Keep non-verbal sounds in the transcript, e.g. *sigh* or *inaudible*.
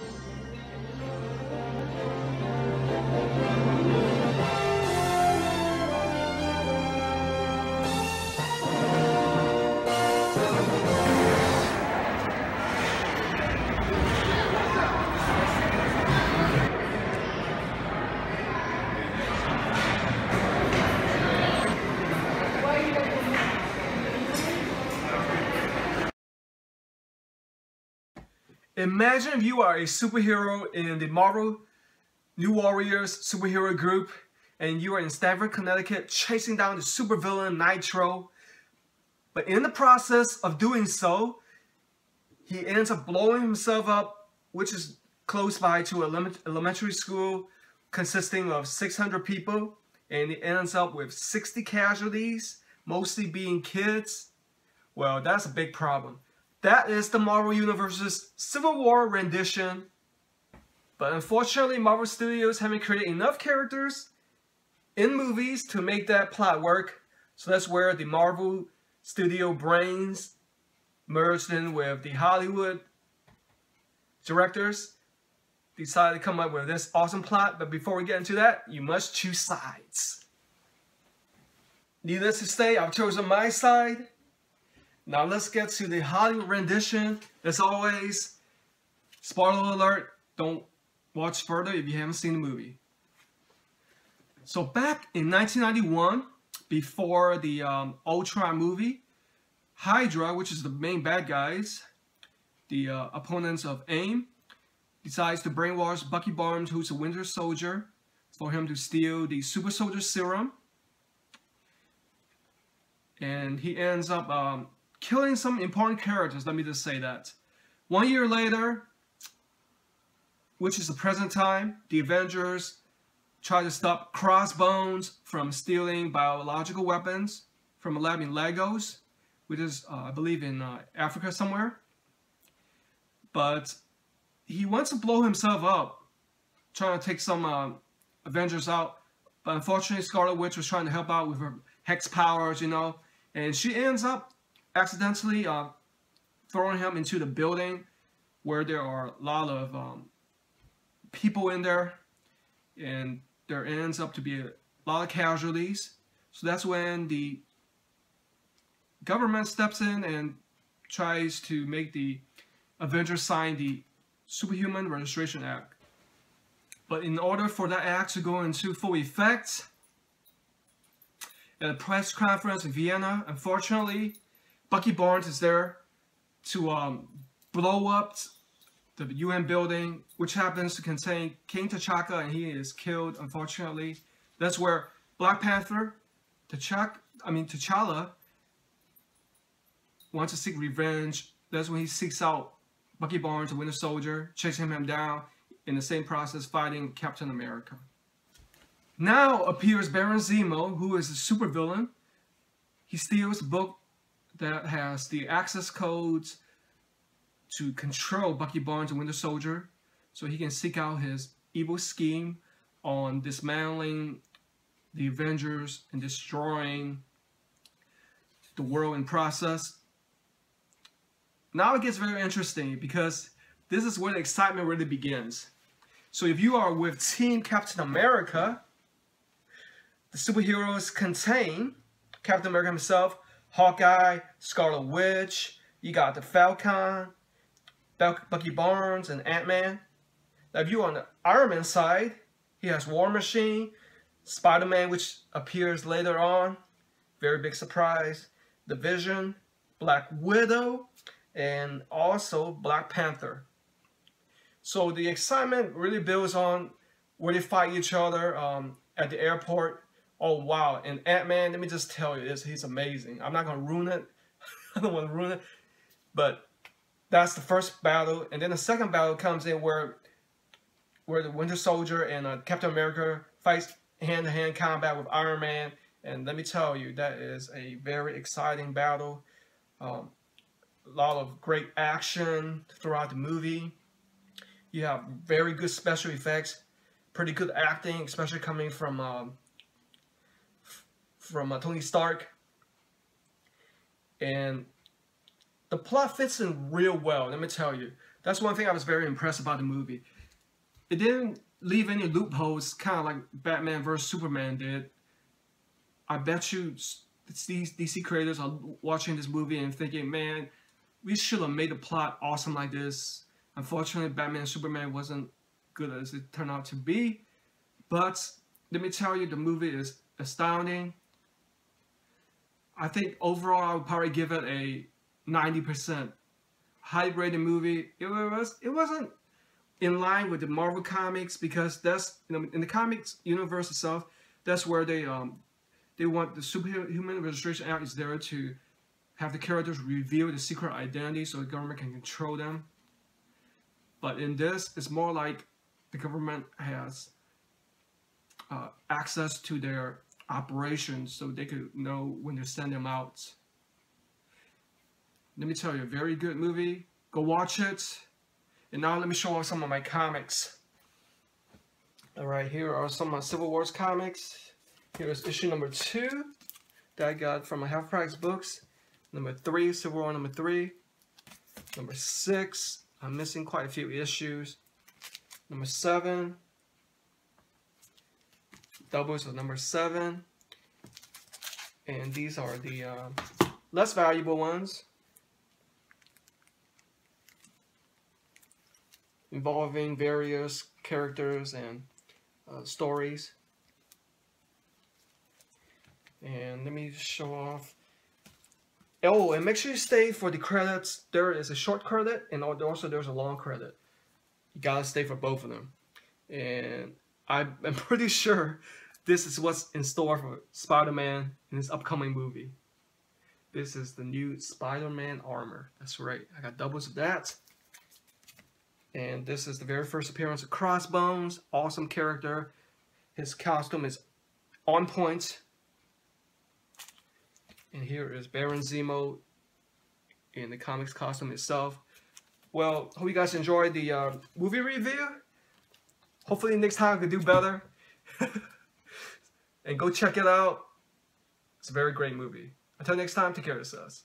Thank you. Imagine if you are a superhero in the Marvel New Warriors superhero group and you are in Stamford, Connecticut chasing down the supervillain Nitro. But in the process of doing so, he ends up blowing himself up, which is close by to an elementary school consisting of 600 people. And he ends up with 60 casualties, mostly being kids. Well, that's a big problem. That is the Marvel Universe's Civil War rendition. But unfortunately, Marvel Studios haven't created enough characters in movies to make that plot work. So that's where the Marvel Studio brains merged in with the Hollywood directors decided to come up with this awesome plot. But before we get into that, you must choose sides. Needless to say, I've chosen my side. Now let's get to the Hollywood rendition. As always, spoiler alert, don't watch further if you haven't seen the movie. So back in 1991, before the um, Ultron movie, Hydra, which is the main bad guys, the uh, opponents of AIM, decides to brainwash Bucky Barnes, who's a Winter Soldier, for him to steal the Super Soldier Serum. And he ends up um, killing some important characters, let me just say that. One year later, which is the present time, the Avengers try to stop Crossbones from stealing biological weapons from a lab in Lagos, which is, uh, I believe, in uh, Africa somewhere. But he wants to blow himself up, trying to take some uh, Avengers out. But unfortunately, Scarlet Witch was trying to help out with her hex powers, you know, and she ends up accidentally uh, throwing him into the building where there are a lot of um, people in there and there ends up to be a lot of casualties. So that's when the government steps in and tries to make the Avengers sign the Superhuman Registration Act. But in order for that act to go into full effect, at a press conference in Vienna, unfortunately, Bucky Barnes is there to um, blow up the UN building, which happens to contain King T'Chaka, and he is killed, unfortunately. That's where Black Panther, T'Chaka, I mean T'Challa, wants to seek revenge. That's when he seeks out Bucky Barnes, the Winter Soldier, chasing him down, in the same process fighting Captain America. Now appears Baron Zemo, who is a supervillain. He steals a book that has the access codes to control Bucky Barnes and Winter Soldier so he can seek out his evil scheme on dismantling the Avengers and destroying the world in process. Now it gets very interesting because this is where the excitement really begins. So if you are with Team Captain America, the superheroes contain Captain America himself, Hawkeye, Scarlet Witch, you got the Falcon, Bucky Barnes, and Ant-Man. Now if you're on the Iron Man side, he has War Machine, Spider-Man, which appears later on, very big surprise, The Vision, Black Widow, and also Black Panther. So the excitement really builds on where they fight each other um, at the airport Oh wow! And Ant Man, let me just tell you this: he's amazing. I'm not gonna ruin it. *laughs* I don't want to ruin it, but that's the first battle, and then the second battle comes in where where the Winter Soldier and uh, Captain America fights hand-to-hand -hand combat with Iron Man, and let me tell you, that is a very exciting battle. Um, a lot of great action throughout the movie. You have very good special effects, pretty good acting, especially coming from um, from uh, Tony Stark. And the plot fits in real well, let me tell you. That's one thing I was very impressed about the movie. It didn't leave any loopholes, kind of like Batman vs Superman did. I bet you these DC creators are watching this movie and thinking, man, we should have made the plot awesome like this. Unfortunately, Batman and Superman wasn't good as it turned out to be. But let me tell you, the movie is astounding. I think overall, I would probably give it a 90% high rated movie. It was it wasn't in line with the Marvel comics because that's you know in the comics universe itself, that's where they um they want the superhuman registration act is there to have the characters reveal the secret identity so the government can control them. But in this, it's more like the government has uh, access to their operations so they could know when to send them out. Let me tell you, a very good movie. Go watch it. And now let me show off some of my comics. Alright, here are some of my Civil Wars comics. Here's issue number two that I got from my Half Price Books. Number three, Civil War number three. Number six, I'm missing quite a few issues. Number seven, doubles of number seven. And these are the uh, less valuable ones. Involving various characters and uh, stories. And let me show off Oh, and make sure you stay for the credits. There is a short credit and also there's a long credit. You gotta stay for both of them. And I'm *laughs* pretty sure this is what's in store for Spider-Man in his upcoming movie. This is the new Spider-Man armor. That's right. I got doubles of that. And this is the very first appearance of Crossbones. Awesome character. His costume is on point. And here is Baron Zemo in the comics costume itself. Well, hope you guys enjoyed the uh, movie review. Hopefully next time I can do better. *laughs* and go check it out. It's a very great movie. Until next time, take care of yourselves.